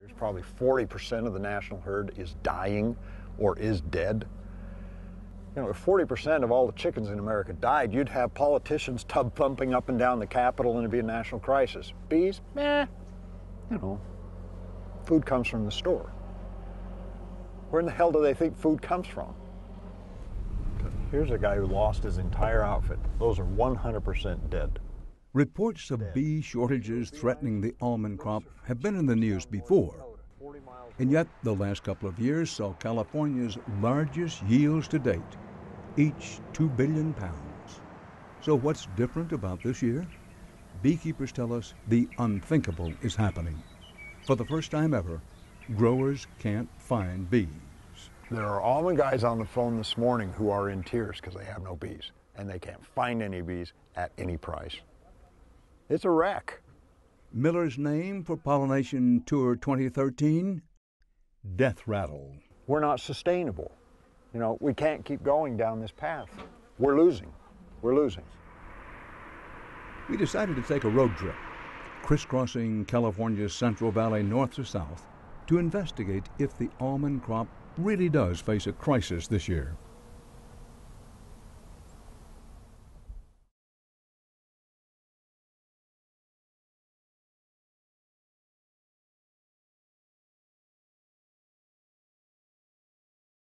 There's probably 40% of the national herd is dying or is dead. You know, if 40% of all the chickens in America died, you'd have politicians tub thumping up and down the Capitol and it'd be a national crisis. Bees, meh, you know, food comes from the store. Where in the hell do they think food comes from? Here's a guy who lost his entire outfit. Those are 100% dead. Reports of bee shortages threatening the almond crop have been in the news before. And yet, the last couple of years saw California's largest yields to date, each 2 billion pounds. So, what's different about this year? Beekeepers tell us the unthinkable is happening. For the first time ever, growers can't find bees. There are almond guys on the phone this morning who are in tears because they have no bees and they can't find any bees at any price. It's a wreck. Miller's name for Pollination Tour 2013? Death Rattle. We're not sustainable. You know, we can't keep going down this path. We're losing. We're losing. We decided to take a road trip, crisscrossing California's Central Valley north to south, to investigate if the almond crop really does face a crisis this year.